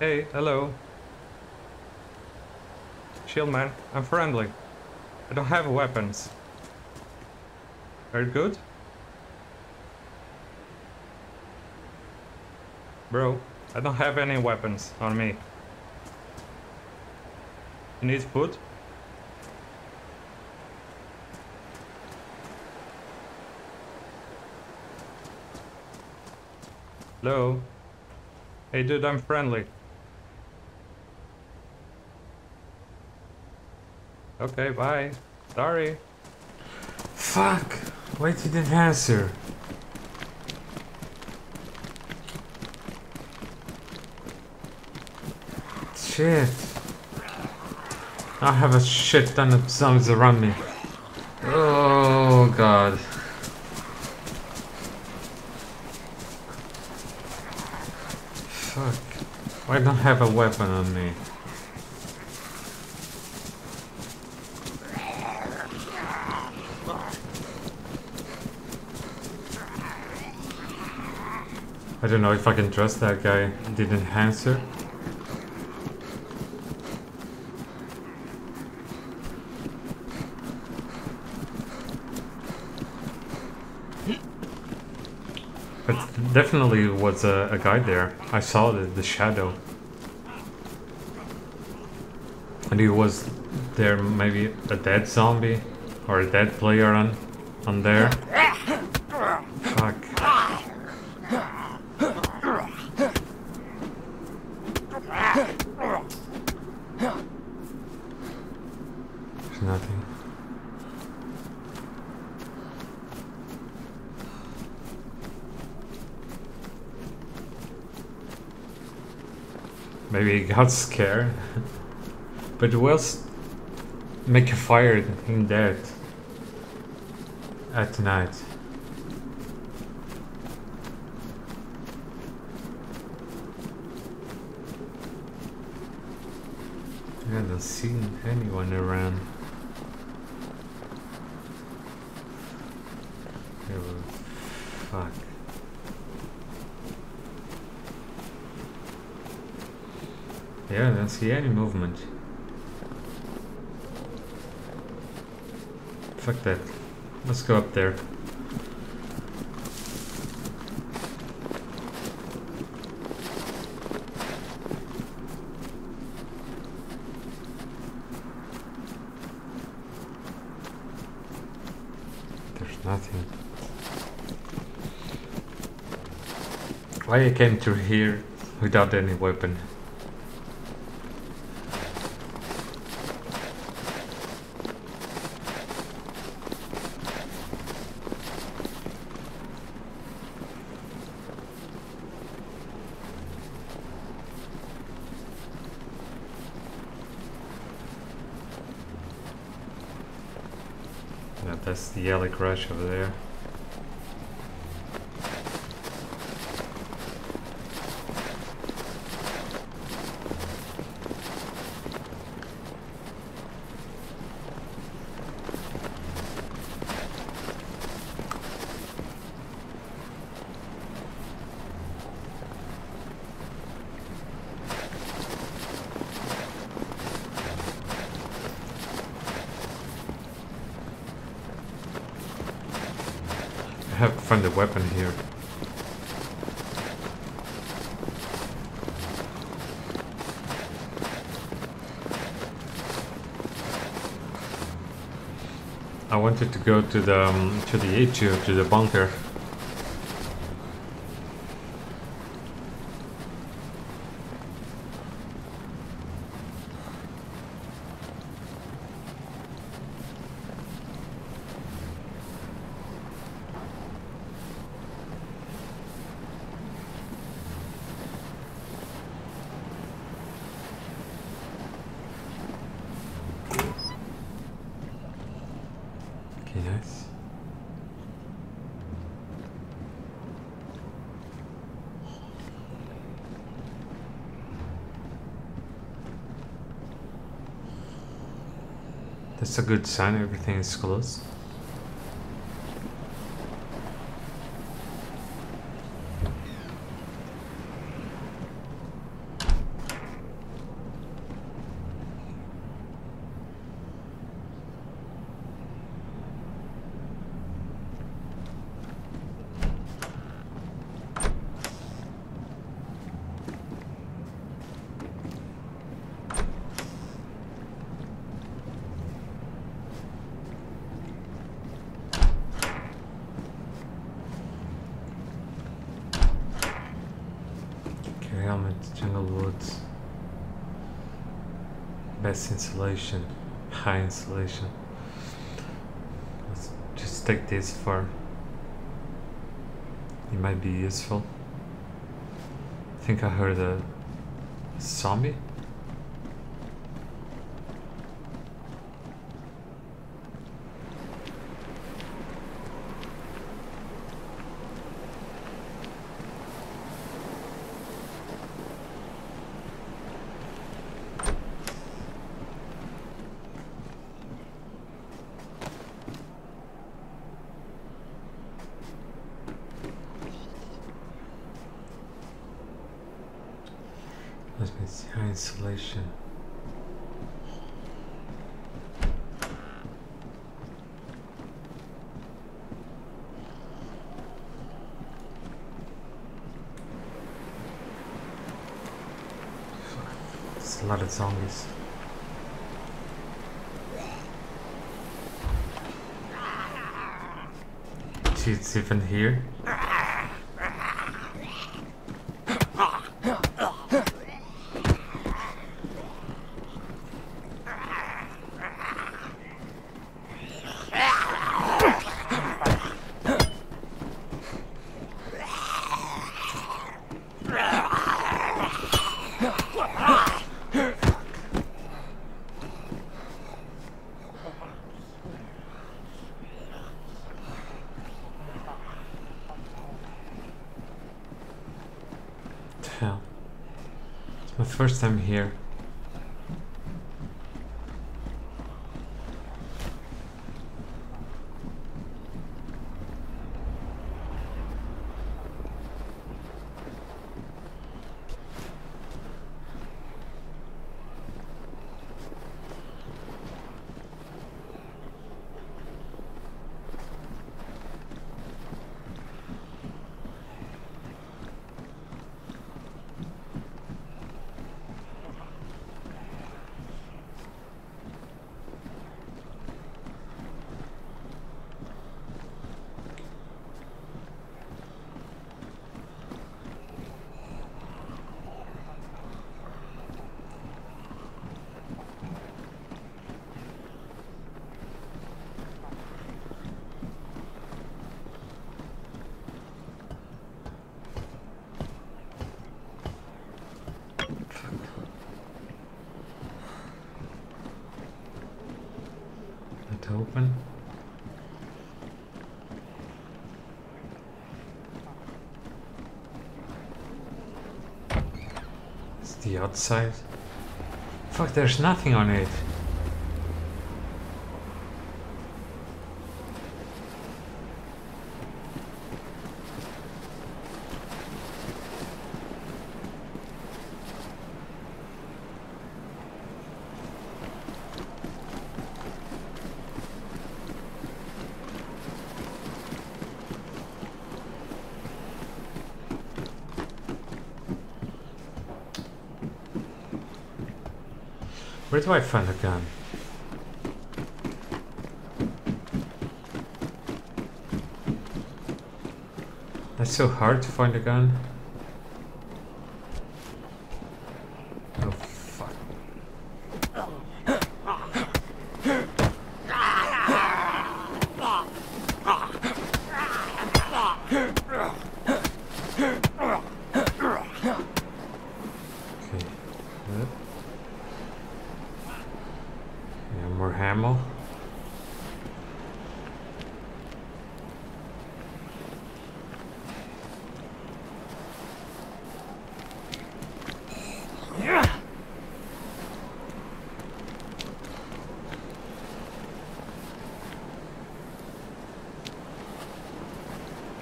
Hey, hello. Shield man, I'm friendly. I don't have weapons. Very good. Bro, I don't have any weapons on me. You need food? Hello? Hey dude, I'm friendly. Okay, bye. Sorry. Fuck! Why didn't answer? Shit. I have a shit ton of zombies around me. Oh god. Fuck. Why don't I have a weapon on me? I don't know if I can trust that guy. Didn't answer. But definitely was a, a guy there. I saw the, the shadow. And he was there maybe a dead zombie or a dead player on on there. Fuck. There's nothing. Maybe he got scared. but who else make a fire in that at night? I haven't seen anyone around. Fuck. Yeah, I don't see any movement. Fuck that. Let's go up there. There's nothing. Why I came through here without any weapon? Yeah, that's crush over there. I have to find a weapon here. I wanted to go to the um, to the HQ to the bunker. Okay, nice. That's a good sign, everything is closed. Insulation, high insulation. Let's just take this for. It might be useful. I think I heard a zombie. Let me see high insulation. There's a lot of zombies. She's even here. Time here. Let open. It's the outside. Fuck, there's nothing on it. Where do I find a gun? That's so hard to find a gun. Oh fuck. Okay. Good. Yeah, more ammo.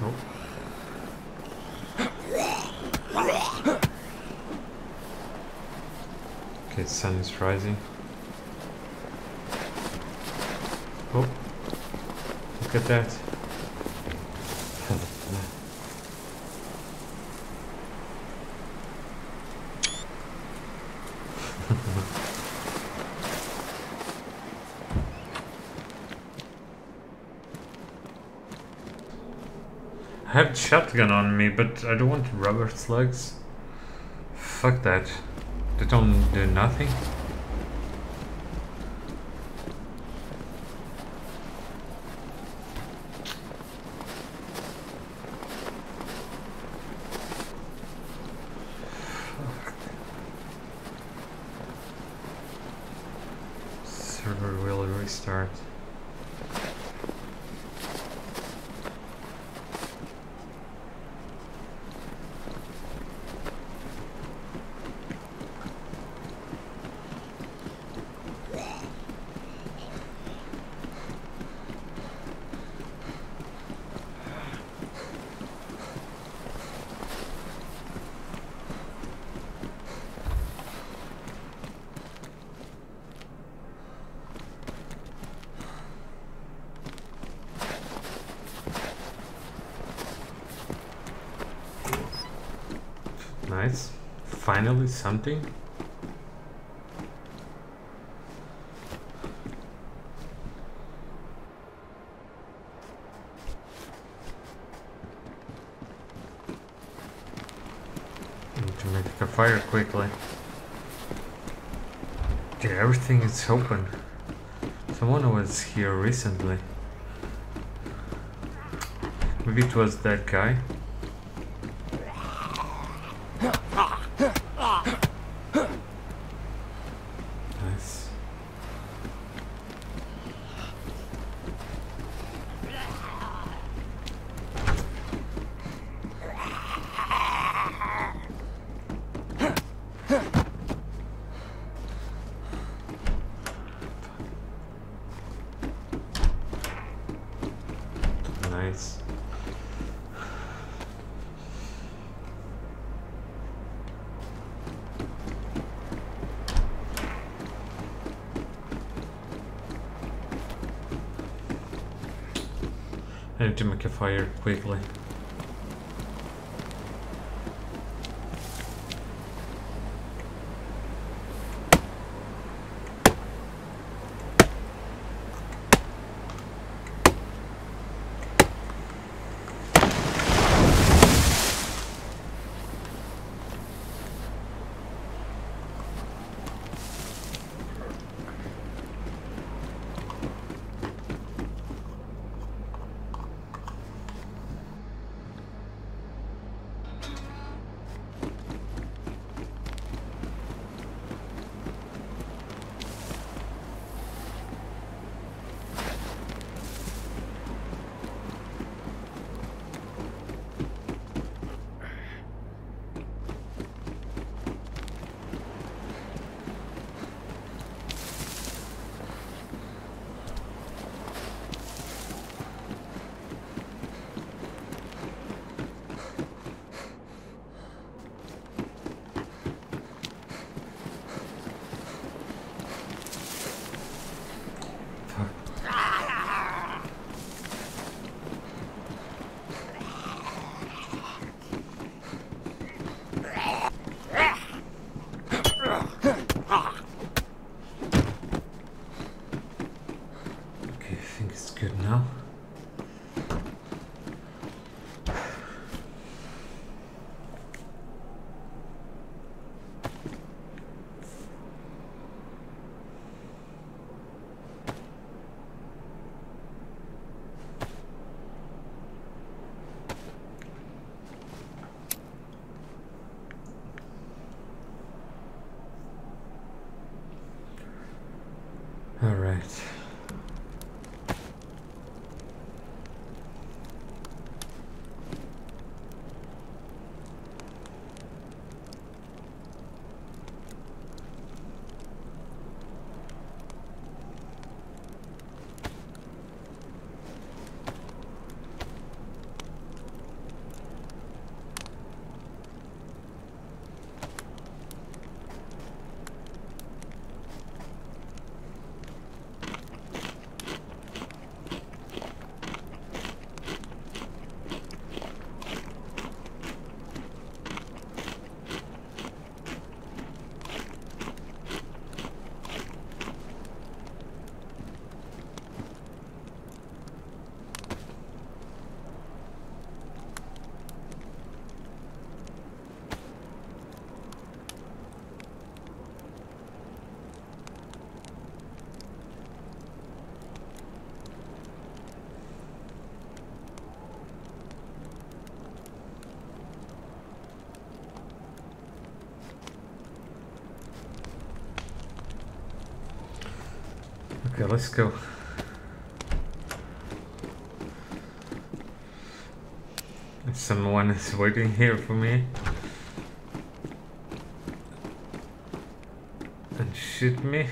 Oh. Okay, rising. Oh, look at that. I have shotgun on me, but I don't want rubber slugs. Fuck that. They don't do nothing. Finally something. Need to make a fire quickly. Dude, everything is open. Someone was here recently. Maybe it was that guy. Nice. Nice. I need to make a fire quickly. Okay, I think it's good now. All right. Let's go. Someone is waiting here for me. And shoot me.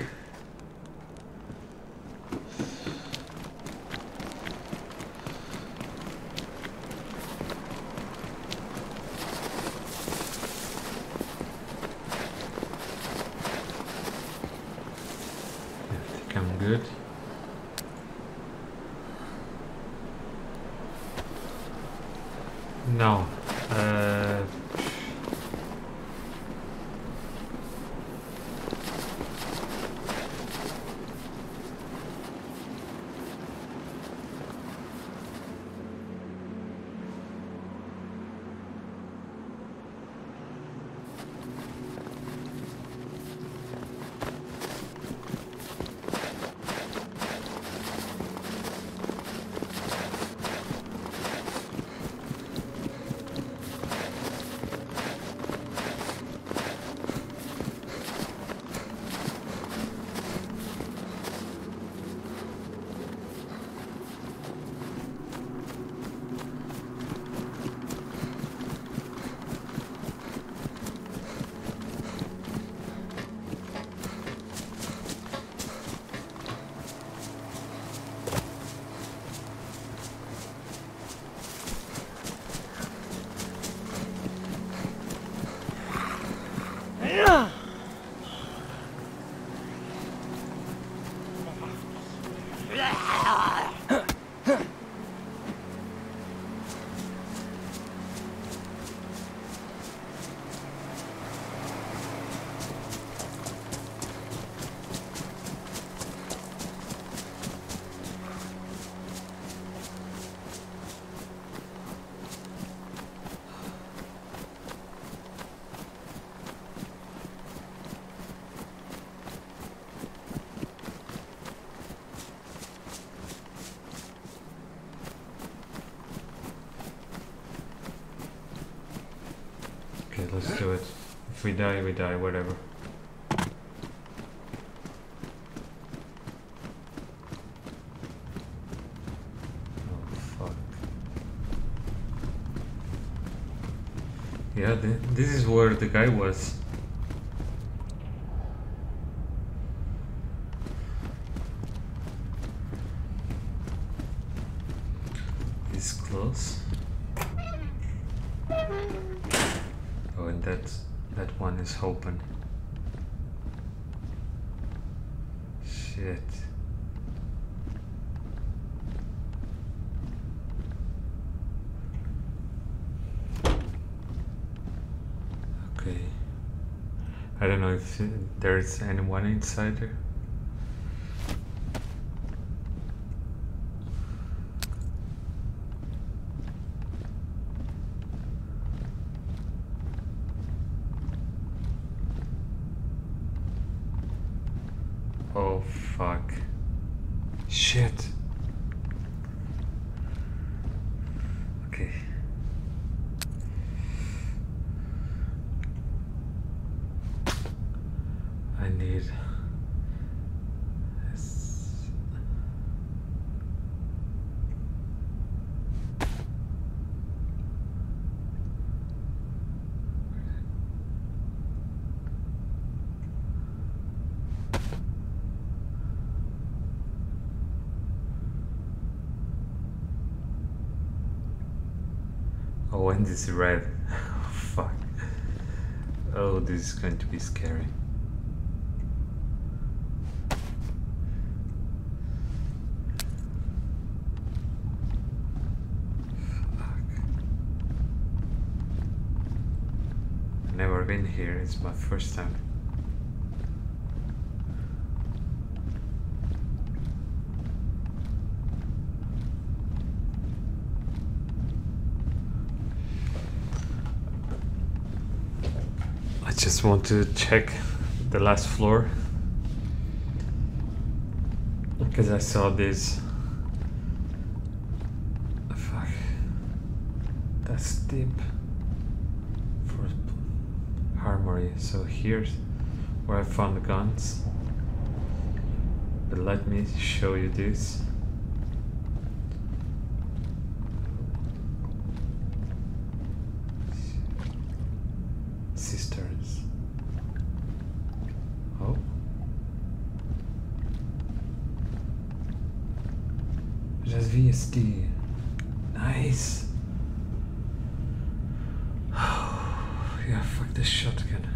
We die, we die, whatever. Oh, fuck. Yeah, th- this is where the guy was. He's close. Oh, and that that one is open. Shit. Okay. I don't know if there's anyone inside there. Oh fuck. Shit. Okay. I need. s- Oh, it's red. Fuck. Oh, this is going to be scary. Fuck. Never been here, it's my first time. Just want to check the last floor because I saw this. Fuck. That's deep for armory. So here's where I found the guns. But But let me show you this. Cisterns. Oh. Just VSD. Nice. yeah, fuck this shotgun.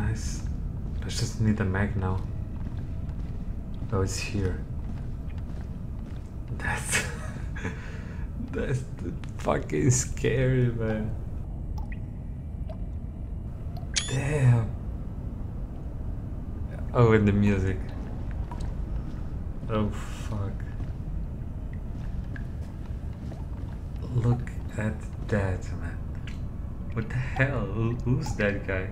Nice. I just need a mag now. Oh, it's here. That's that's fucking scary, man. Damn. Oh, and the music. Oh fuck. Look at that, man. What the hell? Who's that guy?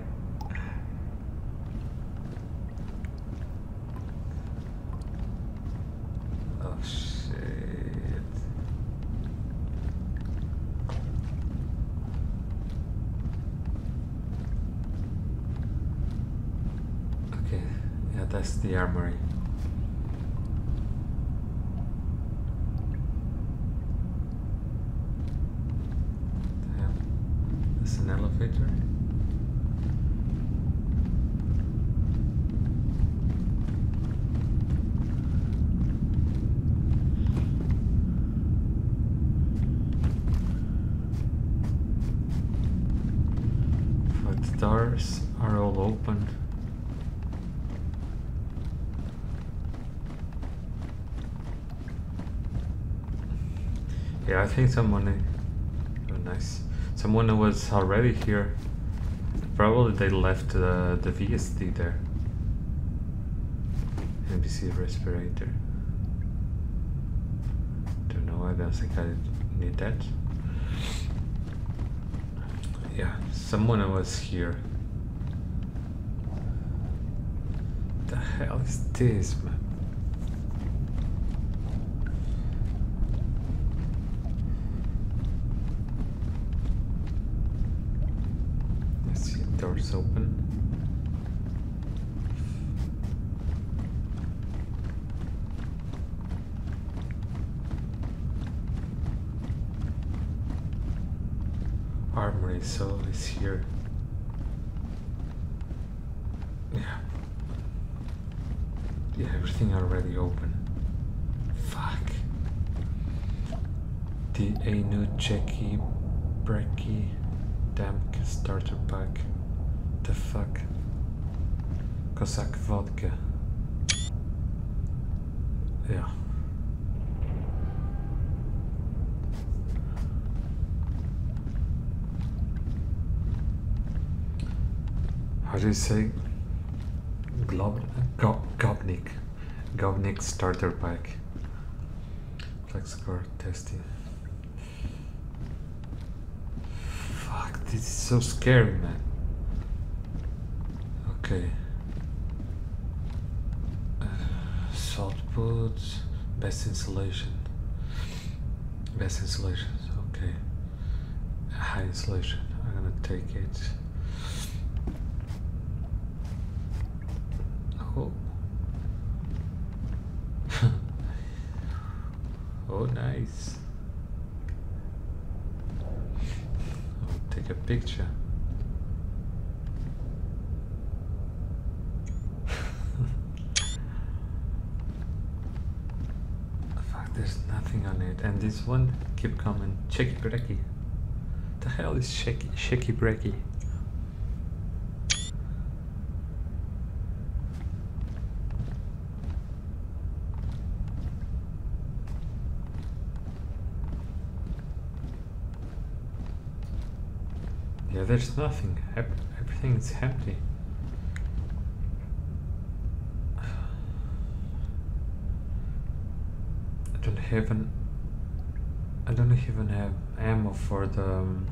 Oh shit. Okay, yeah, that's the armory. Damn. There's an elevator. But the doors are all open. Yeah, I think someone. Uh, oh, nice. Someone was already here. Probably they left uh, the, the VSD there. NBC respirator. Don't know, I don't think I need that. Yeah, someone was here. The hell is this, man? Let's see, doors open. Armory, so it's here. Yeah. Yeah, everything already open. Fuck. The Anu Jackie Brecky Damk starter pack. The fuck? Cossack vodka. Yeah. Do you say? Glob Go Gobnik. Gobnik starter pack. Flex core testing. Fuck, this is so scary, man. Okay. Uh, salt boots, best insulation. Best insulation, okay. High insulation, I'm gonna take it. Oh. oh, nice. I'll oh, take a picture. Fuck, there's nothing on it. And this one, keep coming. Checky brecky. The hell is shaky, shaky brecky? Yeah, there's nothing. Ev- Everything is empty. I don't have an. I don't even have ammo for the um,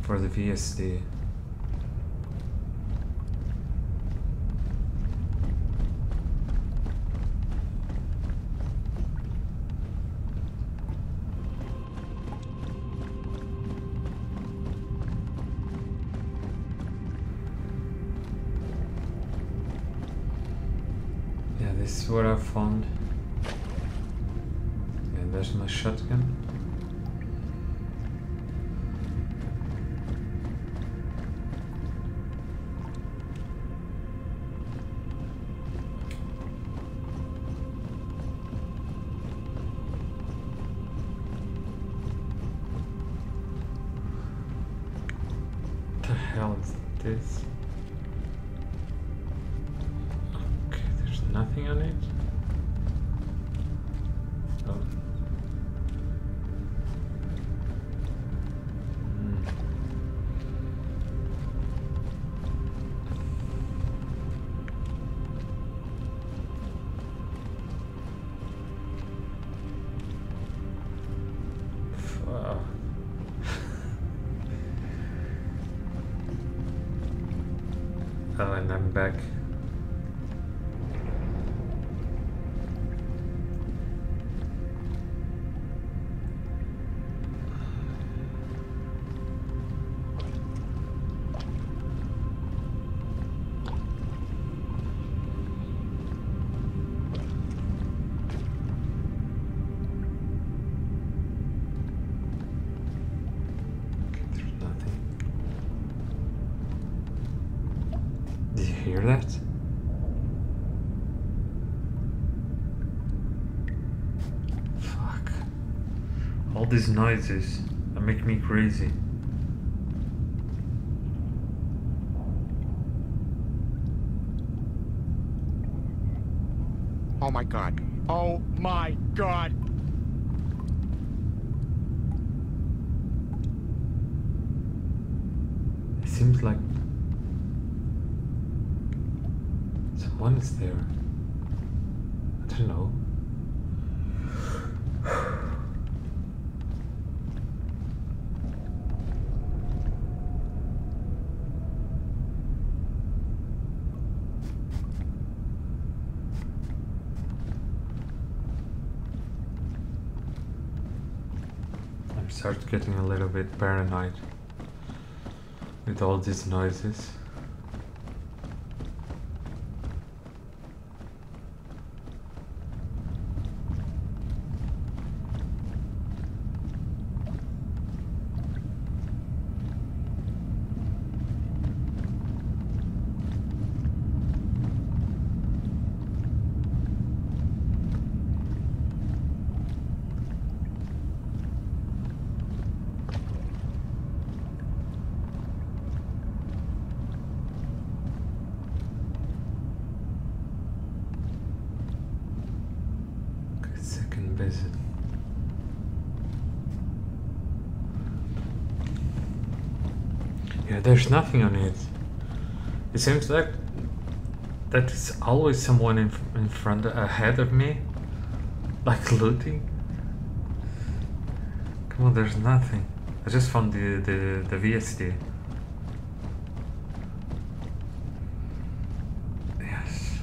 for the VSD. Fuck. Oh, and I'm back. These noises that make me crazy. Oh my god. Oh my god. It seems like someone is there. I don't know. I start getting a little bit paranoid with all these noises. Okay, second visit. Yeah, there's nothing on it. It seems like that is always someone in, in front, ahead of me, like looting. Come on, there's nothing. I just found the the, the VSD. Yes.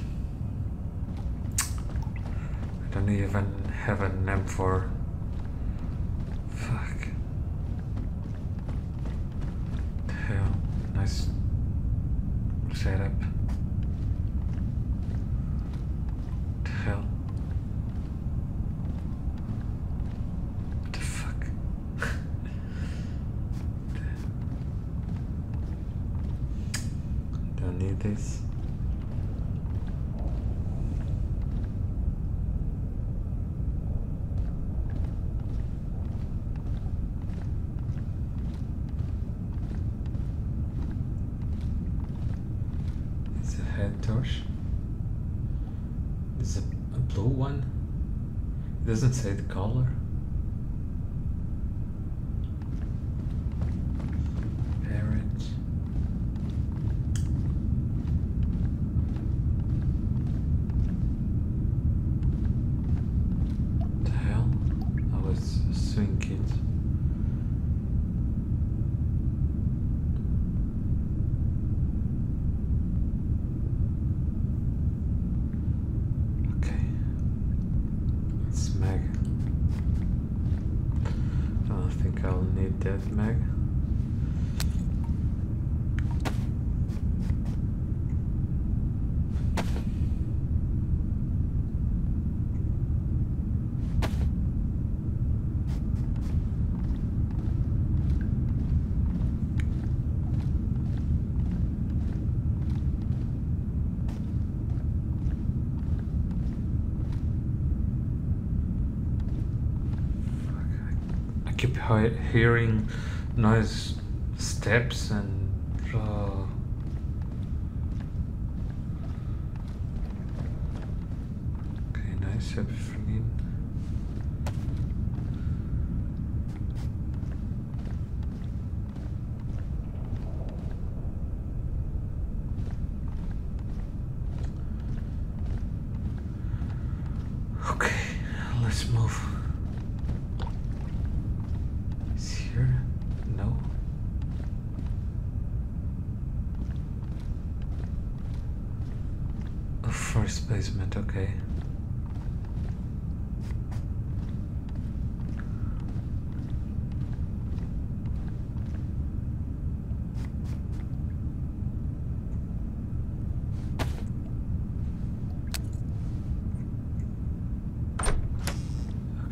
I don't even have a name for. Nice setup. The hell. What the fuck? Don't need this. It's a head torch. It's a, a blue one. It doesn't say the color. Parrot. The hell? I was a swing kid. Okay. It's Meg. I don't think I'll need that Meg. keep he- hearing noise, steps, and. Uh, okay, nice. Heb je vriendin. Okay, let's move. Is here? No. A first basement, okay.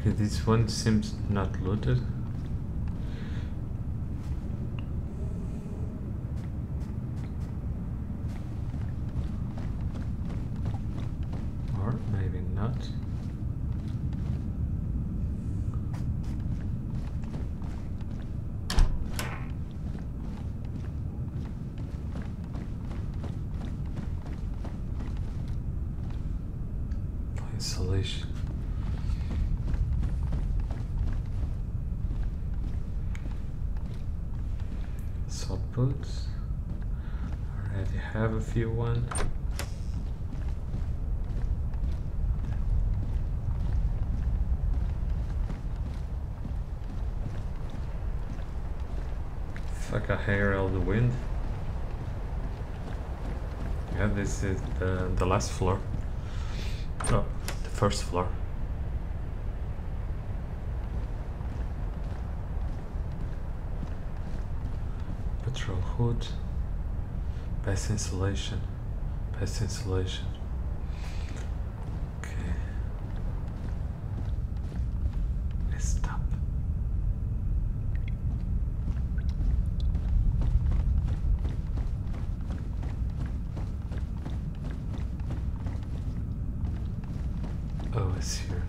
Okay, this one seems not looted. Or maybe not. Isolation. Salt boots. Already have a few one. Fuck a hair out the wind. Yeah, this is the, the last floor. Oh, the first floor. Petrol hood. Best insulation. Best insulation. Okay. Let's stop. Here.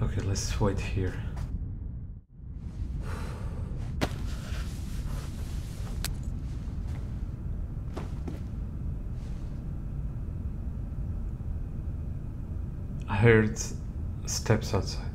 Okay, let's wait here. I heard steps outside.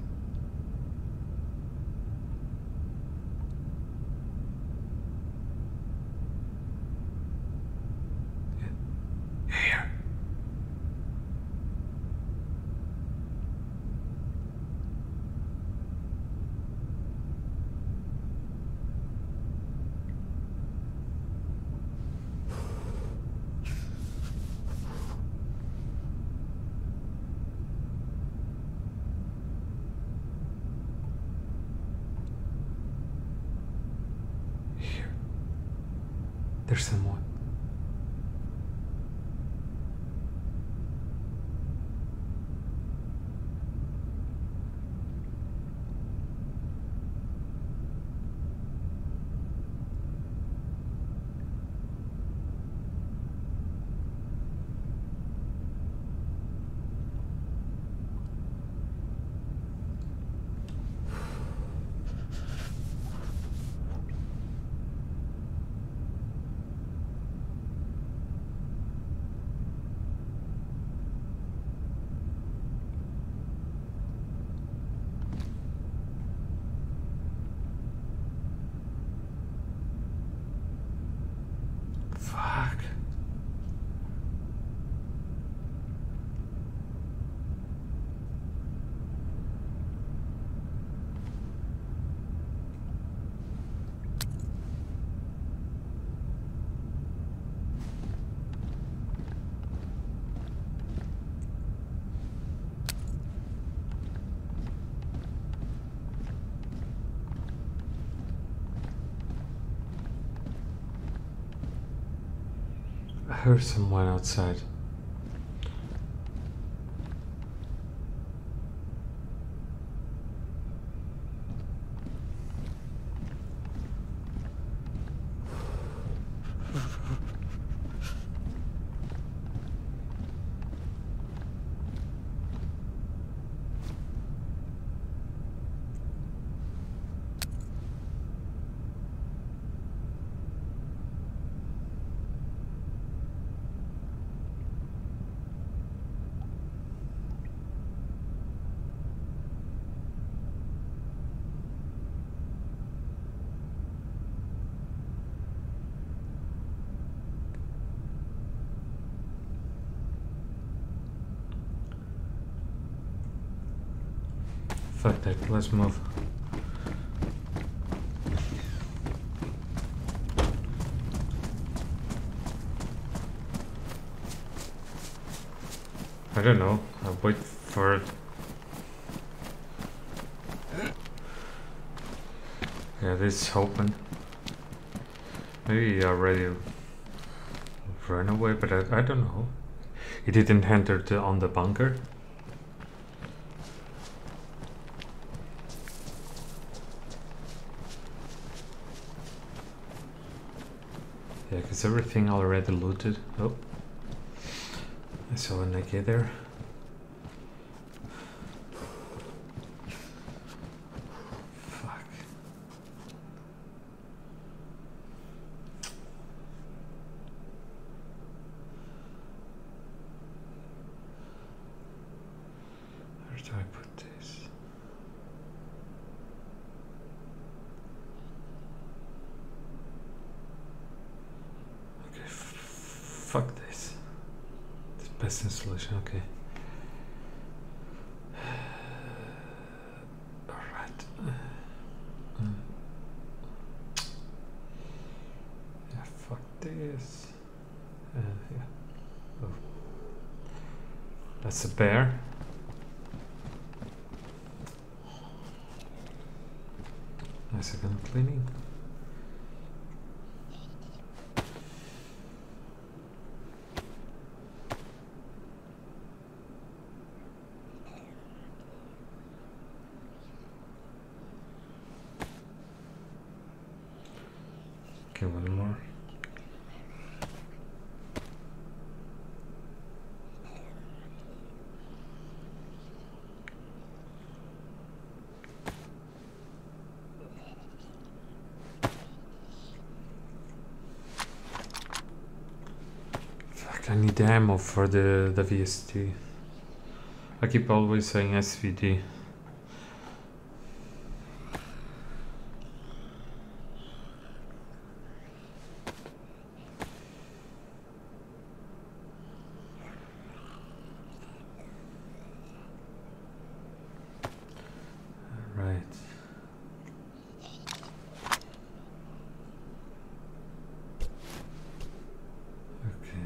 Heard someone outside. Fuck that, let's move. I don't know. I'll wait for it. Yeah, this is open. Maybe he already ran away, but I, I don't know. He didn't enter the, on the bunker. Because everything already looted. Oh. I saw a naked there. Fuck. Where do I put this? Okay, f- fuck this. Best installation, okay. Alright. Mm. Yeah, fuck this. Uh, yeah. Oh. That's a bear. Nice again cleaning. Okay, one more. Fuck, I need ammo for the, the VSD. I keep always saying SVD. Right. Okay.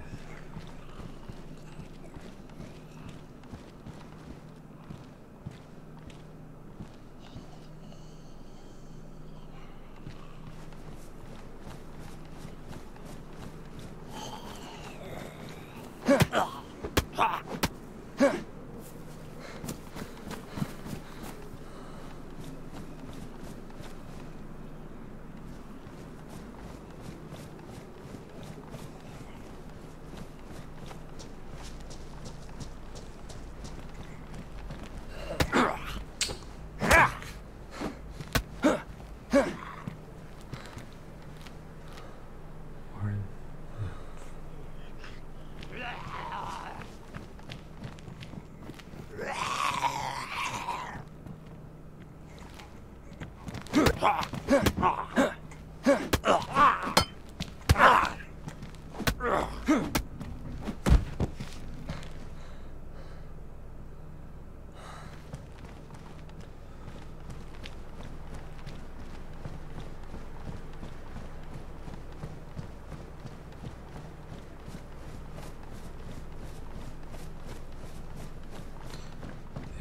Warren.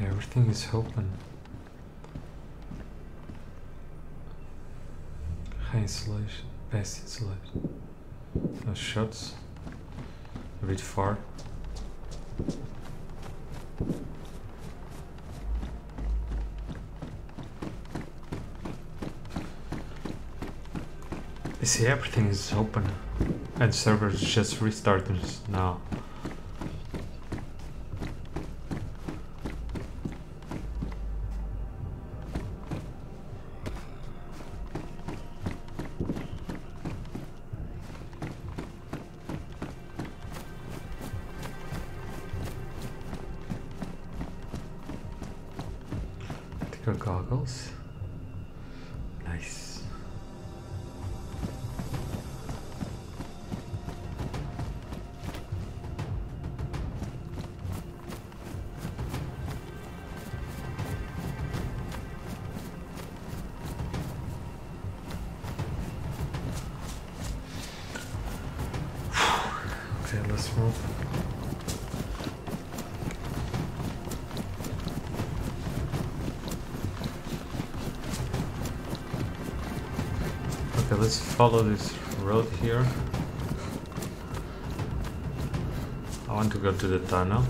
Yeah, everything is open. High insulation, best insulation. No shots. A bit far. You see, everything is open, and servers just restarting now. Okay, let's follow this road here. I want to go to the tunnel.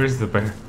Where's the bear?